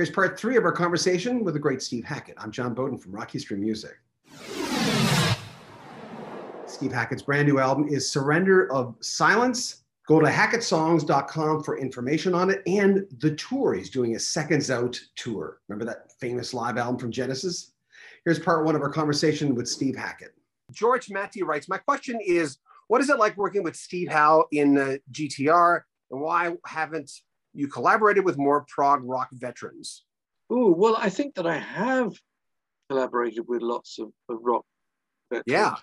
Here's part three of our conversation with the great Steve Hackett. I'm John Beaudin from Rock History Music. Steve Hackett's brand new album is Surrender of Silence. Go to hackettsongs.com for information on it and the tour. He's doing a Seconds Out tour. Remember that famous live album from Genesis? Here's part one of our conversation with Steve Hackett. George Matty writes My question is, what is it like working with Steve Howe in uh, GTR, and why haven't you collaborated with more prog rock veterans? Oh, well, I think that I have collaborated with lots of, of rock veterans. Yeah.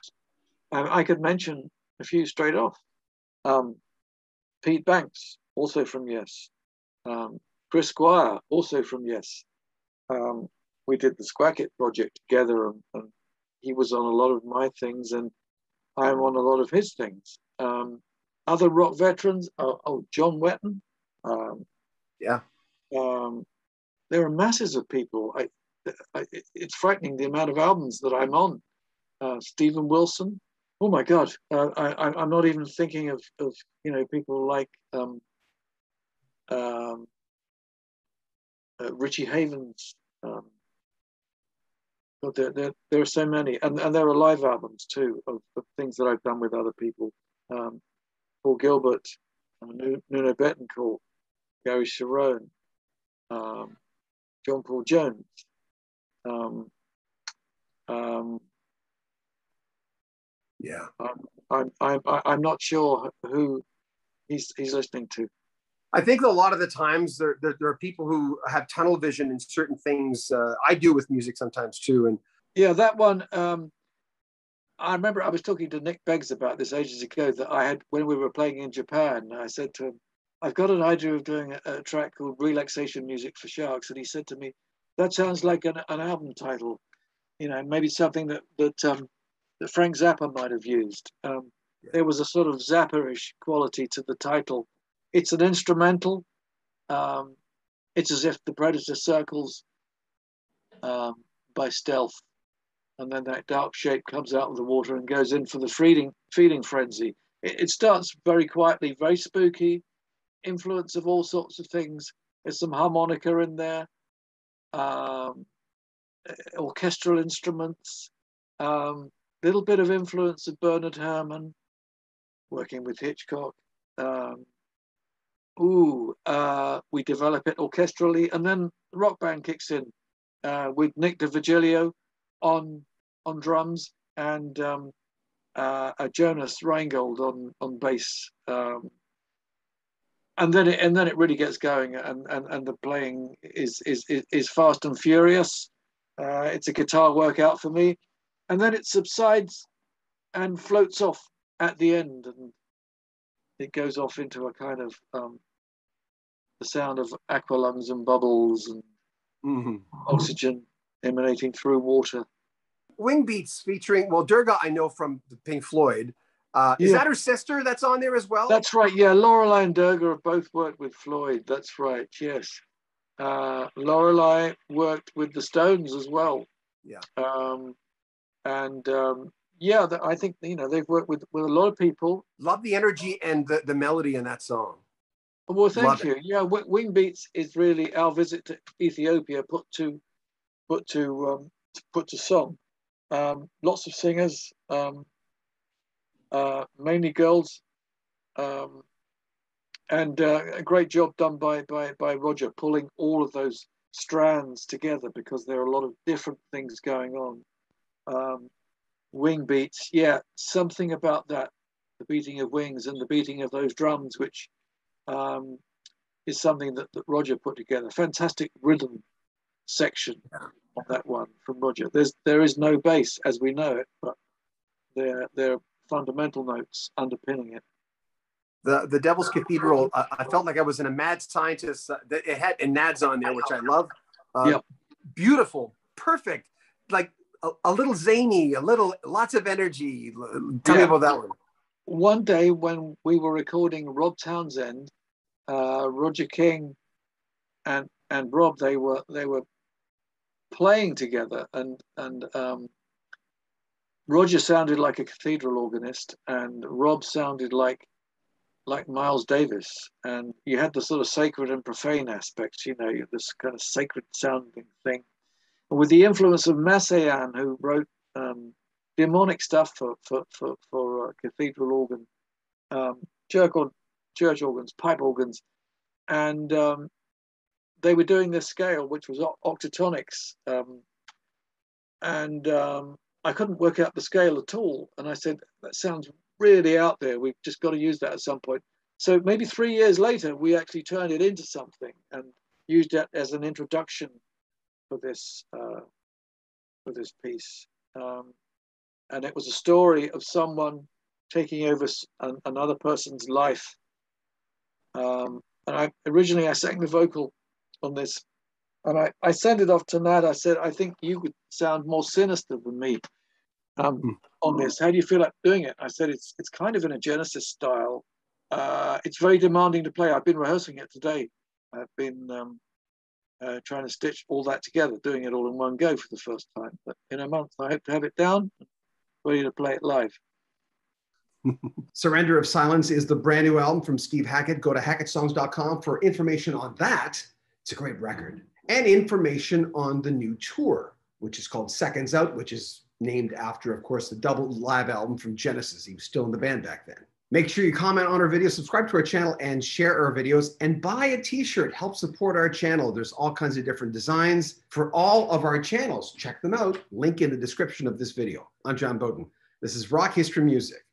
Um, I could mention a few straight off. Um, Pete Banks, also from Yes. Um, Chris Squire, also from Yes. Um, we did the Squacket project together, and, and, he was on a lot of my things, and I'm on a lot of his things. Um, other rock veterans, oh, oh John Wetton. Um, yeah. there are masses of people. I, I, it's frightening the amount of albums that I'm on. Uh, Steven Wilson, oh my god uh, I, am not even thinking of, of you know people like um, um, uh, richie havens um, but there, there, there, are so many and, and there are live albums too of, of things that i've done with other people um, paul gilbert uh, nuno bettencourt gary cherone um, john paul jones um, um yeah. I'm, I'm, I'm not sure who he's, he's listening to. I think a lot of the times there, there, there are people who have tunnel vision in certain things. Uh, I do with music sometimes too. And yeah, that one, um, I remember I was talking to Nick Beggs about this ages ago that I had when we were playing in Japan. I said to him, I've got an idea of doing a, a track called Relaxation Music for Sharks. And he said to me, that sounds like an, an album title, you know, maybe something that, that um, that Frank Zappa might have used. Um, yeah. There was a sort of Zappa-ish quality to the title. It's an instrumental. Um, it's as if the predator circles um, by stealth, and then that dark shape comes out of the water and goes in for the feeding feeding frenzy. It, it starts very quietly, very spooky, influence of all sorts of things. There's some harmonica in there, um, orchestral instruments. Um, little bit of influence of Bernard Herrmann, working with Hitchcock. Um, ooh, uh, we develop it orchestrally, and then the rock band kicks in uh, with Nick D'Virgilio on on drums and um, uh, Jonas Reingold on on bass. Um, and then it and then it really gets going, and and, and the playing is is is fast and furious. Uh, it's a guitar workout for me and then it subsides and floats off at the end and it goes off into a kind of um, the sound of aqualungs and bubbles and mm-hmm. oxygen emanating through water. Wing Beats featuring, well, Durga, I know from Pink Floyd. Uh, is that her sister that's on there as well? That's right. Yeah, Lorelei and Durga have both worked with Floyd. That's right. Yes. Uh, Lorelei worked with the Stones as well. Yeah. Um, and um, yeah, that I think you know they've worked with with a lot of people. Love the energy and the, the melody in that song. Well, thank Love you. It. Yeah, Wing Beats is really our visit to Ethiopia put to put to um, put to song. Um, lots of singers, um, uh, mainly girls, um, and uh, a great job done by by by Roger pulling all of those strands together because there are a lot of different things going on um, wing beats. Yeah, something about that, the beating of wings and the beating of those drums, which um, is something that, that Roger put together. Fantastic rhythm section on that one from Roger. There's there is no bass as we know it, but there there fundamental notes underpinning it. The the Devil's Cathedral. Uh, I felt like I was in a mad scientist. Uh, it had and Nads on there, which I love. Uh, yep. Beautiful, perfect. Like a, a, little zany, a little lots of energy. Tell yeah. me about that one. One day when we were recording Rob Townsend, uh, Roger King, and and Rob, they were they were playing together, and and um, Roger sounded like a cathedral organist, and Rob sounded like like Miles Davis, and you had the sort of sacred and profane aspects. You know, this kind of sacred sounding thing, and with the influence of Messiaen, who wrote um, demonic stuff for for for, for uh, cathedral organ, um, church, or, church organs, pipe organs, and um, they were doing this scale, which was octatonics, um, and um, I couldn't work out the scale at all. And I said, that sounds really out there. We've just got to use that at some point. So maybe three years later, we actually turned it into something and used it as an introduction for this uh, for this piece. Um, and it was a story of someone taking over an, another person's life. Um, and I originally I sang the vocal on this, and I, I sent it off to Nad. I said, I think you would sound more sinister than me um, mm. on this. How do you feel like doing it? I said, it's it's kind of in a Genesis style. Uh, it's very demanding to play. I've been rehearsing it today. I've been um, uh, trying to stitch all that together, doing it all in one go for the first time. But in a month, I hope to have it down, ready to play it live. Surrender of Silence is the brand new album from Steve Hackett. Go to hackettsongs.com for information on that. It's a great record. And information on the new tour, which is called Seconds Out, which is named after, of course, the double live album from Genesis. He was still in the band back then. Make sure you comment on our video, subscribe to our channel, and share our videos, and buy a t-shirt. Help support our channel. There's all kinds of different designs for all of our channels. Check them out. Link in the description of this video. I'm John Beaudin. This is Rock History Music.